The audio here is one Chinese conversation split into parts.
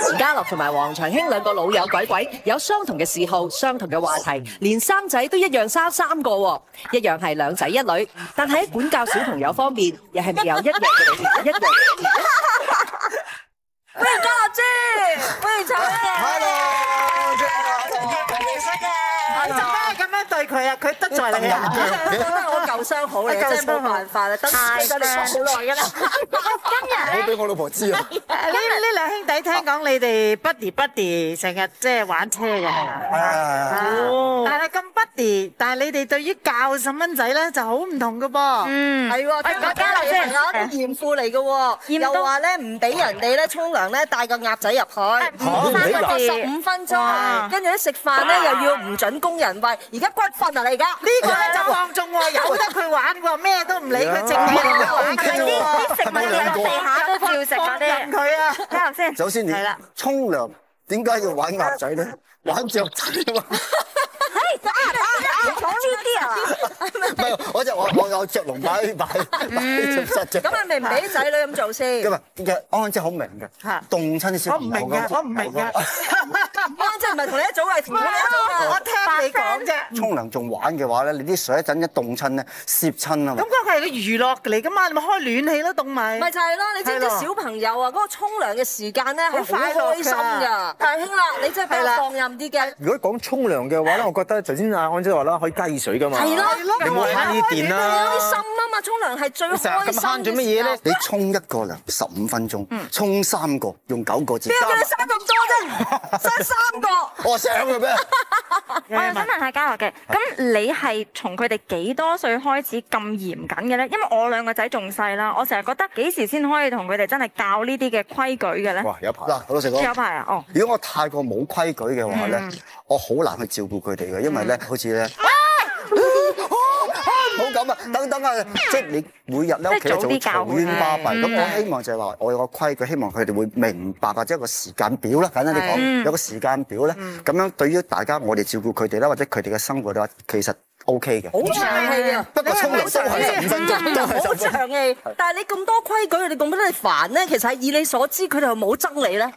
時家樂同埋黃長興兩個老友鬼鬼，有相同嘅嗜好、相同嘅話題，連生仔都一樣生三個喎，一樣係兩仔一女。但係喺管教小朋友方面，又係未有一樣嘅一樣？歡迎家樂姐，歡迎長興。Hello，對佢啊？佢得罪你啊？我舊相好嚟，真係冇辦法啦，得太得你講好耐㗎啦。唔好俾我老婆知啊！呢呢兩兄弟聽講你哋 buddy buddy 成日即係玩車嘅，係嘛？係啊係啊！但係咁 buddy，但係你哋對於教細蚊仔咧就好唔同㗎噃。嗯，係喎，聽講家姐係一啲嚴父嚟嘅喎，又話咧唔俾人哋咧沖涼咧帶個鴨仔入去，唔三個字十五分哇鐘，跟住咧食飯咧又要唔準工人喂，而家骨瞓啊你而家呢個咧就放縱喎，由得佢玩喎，咩都唔理佢，淨係玩嘅啫喎。啲食物喺地下都照食嗰任啲。佢啊！睇下先，首先你係啦沖涼點解要玩鴨仔咧？玩雀仔啊嘛！講呢啲啊，唔係，我就我我有雀籠擺擺擺喺浴室啫。咁係咪唔俾仔女咁做先？咁啊，其實安安真係好明嘅嚇，凍親啲小朋友我唔明嘅，我唔明嘅。安真唔係同你一組係同你一組我啊！聽你講啫。沖涼仲玩嘅話咧，你啲水一陣一凍親咧，攝親啊嘛咁。嗰個係個娛樂嚟噶嘛，你咪開暖氣咯，凍埋。咪就係咯，你知唔知小朋友啊嗰個沖涼嘅時間咧好好快開心㗎。大兄啦，你真係比較放任啲嘅。如果講沖涼嘅話咧，我覺得頭先阿安姐話啦，可以加熱水噶嘛。係咯你冇慳啲電你有啦啲。心啊嘛，沖涼係最開心咁慳咗乜嘢咧你沖一個涼十五分鐘，沖三個用九個字。邊有叫你生咁多啫？生 三個。我想嘅咩？我又想問下嘉樂嘅，咁你係從佢哋幾多歲開始咁嚴謹嘅咧？因為我兩個仔仲細啦，我成日覺得幾時先可以同佢哋真係教呢啲嘅規矩嘅咧？哇，有排。嗱，老實講有。排啊，哦，如果我太過冇規矩嘅話咧，我好難去照顧佢哋嘅，因為咧，好似咧，咁啊，等等啊，即係你每日咧屋企咧就會嘈冤巴閉，咁我希望就係話我有個規矩，希望佢哋會明白或者有個時間表啦，簡單啲講，有個時間表咧，咁樣對於大家我哋照顧佢哋啦，或者佢哋嘅生活嘅話，其實 O K 嘅。好長氣啊！不過沖涼都係十五分鐘，都係好。長氣，但係你咁多規矩，你咁多你煩咧，其實係以你所知，佢哋又冇憎你咧。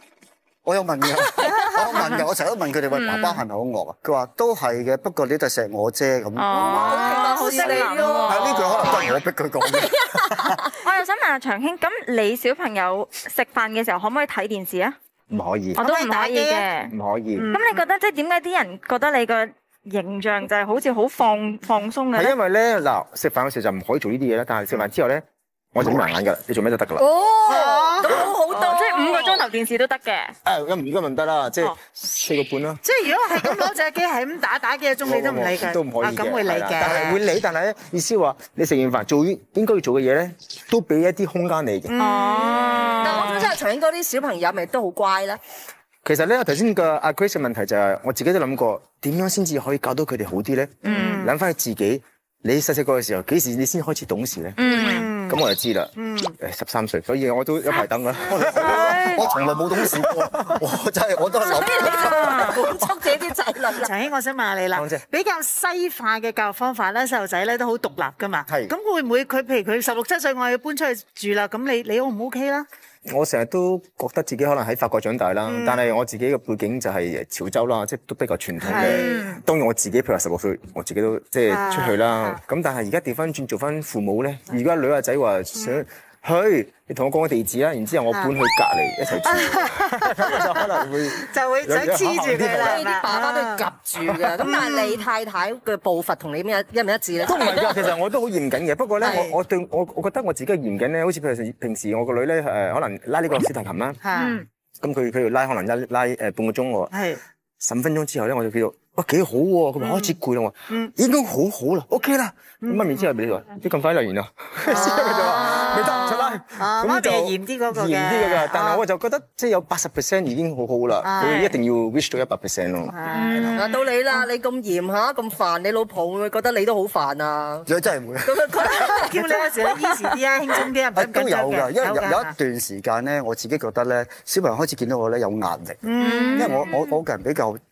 我有問嘅，我問嘅，我成日都問佢哋喂，爸爸係咪好惡啊？佢話都係嘅，不過你都係錫我啫咁。哦，好識諗係喎。呢句可能都係我逼佢講嘅。我又想問下長興，咁你小朋友食飯嘅時候可唔可以睇電視啊？唔可以，我都唔可以嘅。唔可以。咁你覺得即係點解啲人覺得你個形象就係好似好放放鬆嘅係因？為咧嗱，食飯嘅時候就唔可以做呢啲嘢啦。但係食飯之後咧，我就眯眼㗎啦，你做咩都得㗎啦。哦，咁好好多，即係五個鐘頭電視都得嘅。誒咁而家咪唔得啦，即係哦四個半啦。即係如果係咁攞隻機係咁打打幾個鐘，你都唔理佢，都唔可以咁會理嘅但係會。理，但係咧意思話你食完飯做應應該要做嘅嘢咧，都俾一啲空間你嘅。但哦，我想真係長興嗰啲小朋友咪都好乖咧。其實咧頭先個阿 Grace 嘅問題就係我自己都諗過，點樣先至可以教到佢哋好啲咧？諗翻起自己，你細細個嘅時候幾時你先開始懂事咧？嗯，咁我就知啦。誒十三歲，所以我都一排等啦。我從來冇懂事過，我真係我都係諗。好捉自己啲仔女啦。陳兄，我想問下你啦，比較西化嘅教育方法咧，細路仔咧都好獨立噶嘛。係咁會唔會佢譬如佢十六七歲，我要搬出去住啦，咁你你 O 唔 O K 啦？我成日都覺得自己可能喺法國長大啦，但係我自己嘅背景就係潮州啦，即係都比較傳統嘅。當然我自己譬如話十六歲，我自己都即係出去啦。咁但係而家調翻轉做翻父母咧，而家女阿仔話想去，你同我講個地址啦，然之後我搬去隔離一齊住，咁就可能會就會 想黐住佢啦。啲爸爸都要夾住嘅。咁但係你太太嘅步伐同你咩一唔一致咧？都唔係㗎，其實我都好嚴謹嘅。不過咧，我我對我我覺得我自己嘅嚴謹咧，好似譬如平時我個女咧誒，可能拉呢個小提琴啦，咁佢譬如拉可能拉拉誒半個鐘喎。十五分鐘之後咧，我就叫做哇幾好喎，佢話開始攰啦，我話已經好好啦，OK 啦。咁媽咪之後俾你話，你咁快嚟完啦，之後佢就話未得出啦。啊媽咪係嚴啲嗰個嘅嚴啲㗎，但啊係我就覺得即係有八十 percent 已經好好啦，佢一定要 reach 到一百 percent 咯。嗱，到你啦，你咁嚴嚇咁煩，你老婆會唔會覺得你都好煩啊？如果真係唔會。咁佢叫你嗰時咧 easy 啲啊，輕鬆啲啊，唔都有㗎，因為有有一段時間咧，我自己覺得咧，小朋友開始見到我咧有壓力，因為我我我個人比較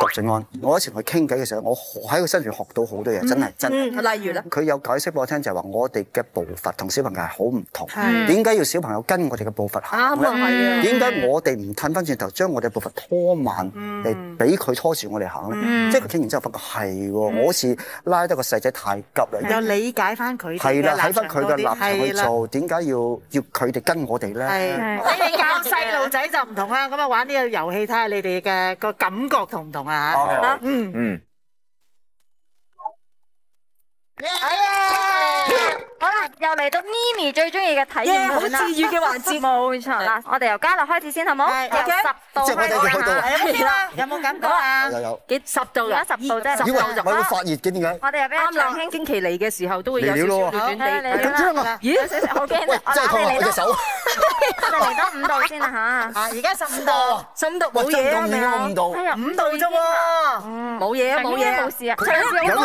郭正安，我以前同佢傾偈嘅時候，我喺佢身上學到好多嘢，真係真。例如咧，佢有解釋俾我聽，就係話我哋嘅步伐同小朋友係好唔同。點解要小朋友跟我哋嘅步伐行？啱啊，係啊。點解我哋唔褪翻轉頭，將我哋步伐拖慢嚟俾佢拖住我哋行咧？即係佢傾完之後，發覺係喎，我好似拉得個細仔太急啦。又理解翻佢係啦，睇翻佢嘅立場去做，點解要要佢哋跟我哋咧？你哋教細路仔就唔同啦，咁啊玩呢個遊戲睇下你哋嘅個感覺同唔同啊？啊，嗯嗯，好啦，又嚟到咪咪最中意嘅體驗好治愈嘅環節，冇錯啦。我哋由嘉樂開始先，好冇？由十度開始吓，有冇感覺啊？有有幾十度而家十度啫，以為咪會發熱嘅點解？我哋又俾阿長兄經期嚟嘅時候都會有少少暖暖地。緊張啊！咦，好驚！真係痛啊！我隻手。我哋嚟多五度先啦吓。啊，而家十五度，十五度冇嘢啊，未啊？五度，五度啫喎。冇嘢啊，冇嘢冇事啊。我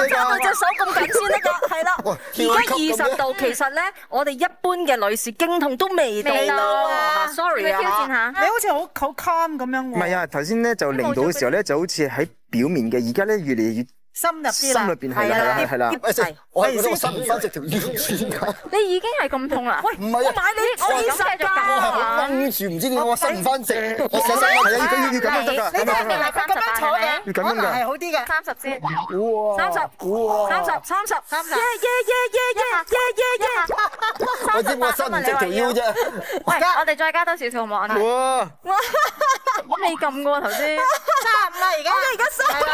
揸到隻手咁緊先得㗎，係啦。而家二十度，其實咧，我哋一般嘅女士經痛都未到啊。Sorry 啊，挑戰下。你好似好好 calm 咁樣喎。唔係啊，頭先咧就零度嘅時候咧就好似喺表面嘅，而家咧越嚟越深入啲啦。心入邊係啦系啦。我係覺得我伸唔翻直條腰先㗎。你已經係咁痛啦？喂，唔係我，買你我二十㗎。我掹住，唔知點解我伸唔翻直。我伸係啊，要要要咁樣得㗎。你真係咁樣坐嘅，要咁樣㗎。係好啲嘅。三十先。哇！三十，三十，三十，三十。耶耶耶耶耶耶耶耶！我知我伸唔直條腰啫。喂，我哋再加多少少好冇啊？哇！我未撳過頭先。三十五啦，而家。我哋而家三十。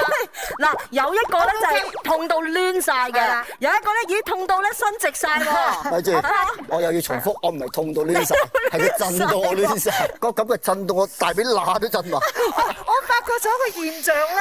嗱，有一個咧就係痛到攣晒嘅，有一個咧已經痛到咧伸直晒喎。咪住，我又要重複，我唔係痛到攣晒，係佢震到我攣晒。個咁嘅震到我大髀乸都震埋。我發覺咗個現象咧，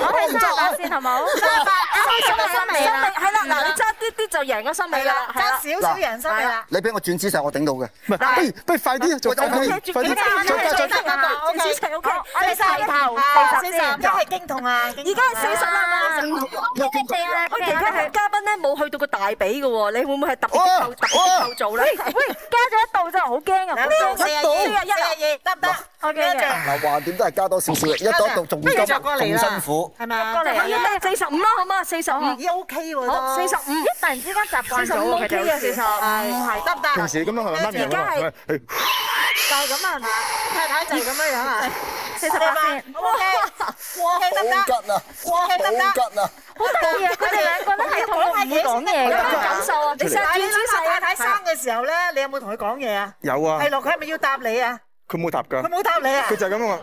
我哋揸下先好冇？揸法，揸到心尾啦。係啦，嗱，你揸啲啲就贏咗心尾啦。揸少少贏心尾啦。你俾我轉姿勢，我頂到嘅。唔係，不如不如快啲做快啲，快啲，再再再。O K O K，我哋晒頭，四十，而家係經痛啊！而家係四十啦嘛。我其他係嘉賓咧冇去到個大髀嘅喎，你會唔會係特別啲構特別啲構造咧？喂，加咗一度真係好驚啊！四廿二，四廿二，得唔得？O K 嘅。嗱，橫掂都係加多少少嘅，一度一度仲金仲辛苦，係咪啊？過嚟啊！四十五啦，好嘛？四十五，已 O K 喎。好，四十五。一突然之間習慣咗，，O K 嘅四十五係得唔得？平時咁樣係咪媽咪咁啊？就係咁啊，係嘛？太太就係咁樣樣啊！四十八先，O K，過氣得唔得？唔得？好吉啊！好得意啊！佢哋兩個都係同我唔會講嘢有冇㗎。感受啊？你成日但係你轉姿勢啊！諗下太太生嘅時候咧，你有冇同佢講嘢啊？有啊係，咯，佢係咪要答你啊？佢冇答㗎佢，冇答你啊？佢就係咁啊！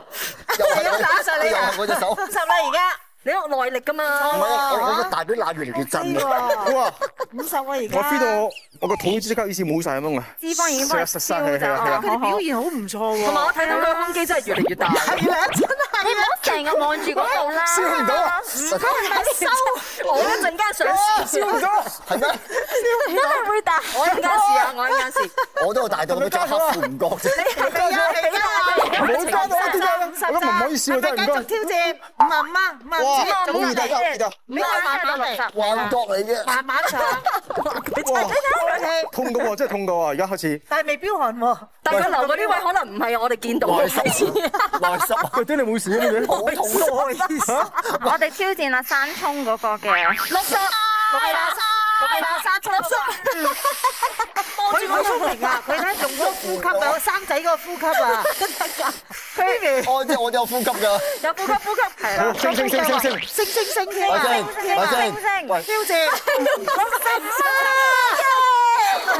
又係有打晒你啊！又係我隻手。五十啦，而家你有耐力㗎嘛？唔係啊！我我個大髀乸越嚟越震啊！哇！五十啊，而家我 feel 到我我個肚即刻好似冇晒咁樣啊！脂肪已經幫佢實實燒咗係係係啊！佢哋表現好唔錯喎。同埋我睇到佢個胸肌真係越嚟越大。係啦，你唔好成日望住嗰度 啦。笑唔到啊！我一陣間想試，燒唔到，係咩？真係會大。我一陣間試下！我一陣間試。我都有大到咁着黑褲唔覺啫。你啊，冇加到啊！點解？我都唔可以笑啊！真係唔該。繼續挑戰，五十五啊，五十五，哇！好易得，好易得，呢個慢慢嚟，幻覺嚟嘅。慢慢上。痛到喎，真係痛到啊！而家開始。但係未飆汗喎。但係佢留嗰啲位可能唔係我哋見到嘅位置。內濕，佢對你冇事？好痛。我哋挑戰阿山聰嗰個嘅六十，係啦，係啦，三七六十。佢好聰明啊！佢睇用嗰個呼吸啊，生仔嗰個呼吸啊，佢我即係我都有呼吸㗎。有呼吸呼吸，係啦。升升升升升！升升升添啊！我先，我先。喂，挑戰，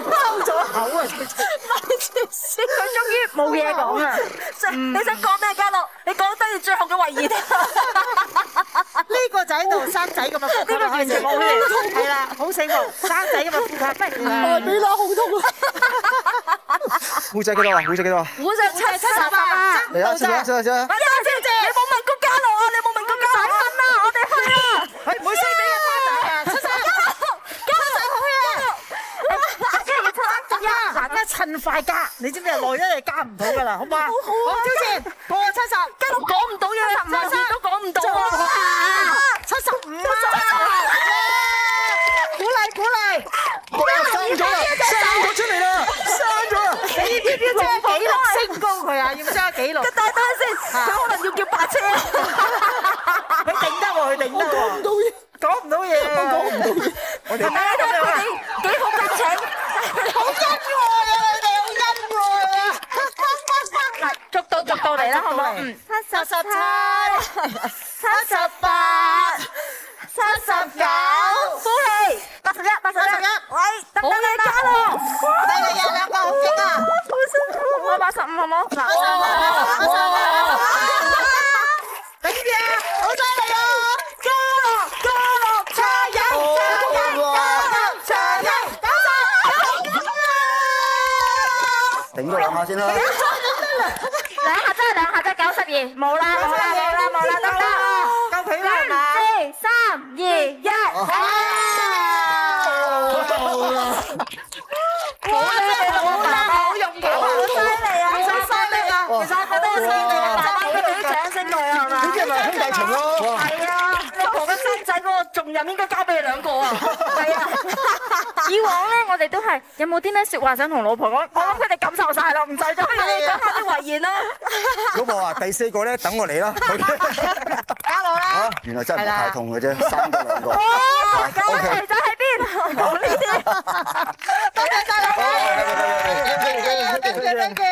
收咗口啊！你佢終於冇嘢講啦。你想講咩，嘉樂？你講低住最後嘅遺言。呢個就喺度生仔咁啊，呢個完全冇血，係啦，好醒目，生仔咁啊，呼吸。大髀啦，好痛啊！護仔幾多啊？護仔幾多啊？估上七七十八。嚟啊，先啦，先啦，先啦。阿姐姐，你冇問谷家樂啊？你冇問谷家樂啊？啦，我哋去啦。係唔會衰俾人生仔啊！七十嗱，咩趁快加？你知唔知啊？耐咗你加唔到噶啦，好嘛？好挑戰過七十，跟住講唔到嘢，十五都講唔到啊！七十五啊！鼓勵鼓勵！生咗啦，生咗出嚟啦，生咗啦！你要唔要將紀錄升高佢啊？要將紀 錄。等等先，佢可能要叫白車。佢頂得喎，佢頂得喎。講唔到嘢，講唔到嘢，講唔到嘢。我哋係咪啊？幾幾好感情，好恩愛啊！你哋好恩愛啊！嗱，逐到逐到嚟啦，好唔好？嗯，七十七、七十八、七十九，呼氣，八十一、八十一，喂，得得得加咯，你哋有兩個好勁啊！好辛八十五好唔好？嗱，頂住啊！好犀利啊！加樂加樂茶飲茶飲茶飲九十頂咗兩下先啦。兩下真係兩下真係九十二，冇啦冇啦冇啦冇啦，得啦，夠皮啦係嘛？四三二一，好啦好啦，好用嘅，好犀利啊！其實犀利啊！其實我覺得犀利啊！爸爸俾啲掌聲佢係嘛？呢啲係咪兄弟情咯？係啊，你婆嘅生仔嗰個重任應該交俾你兩個啊！係啊，以往咧，我哋都係有冇啲咩説話想同老婆講？我諗佢哋感受晒啦，唔使再你講下啲遺言啦。老婆啊，第四個咧等我嚟啦。加我啦！啊，原來真係唔太痛嘅啫，生咗兩個。大家仔喺邊？講呢啲。多謝晒老闆，thank you，thank you，thank you。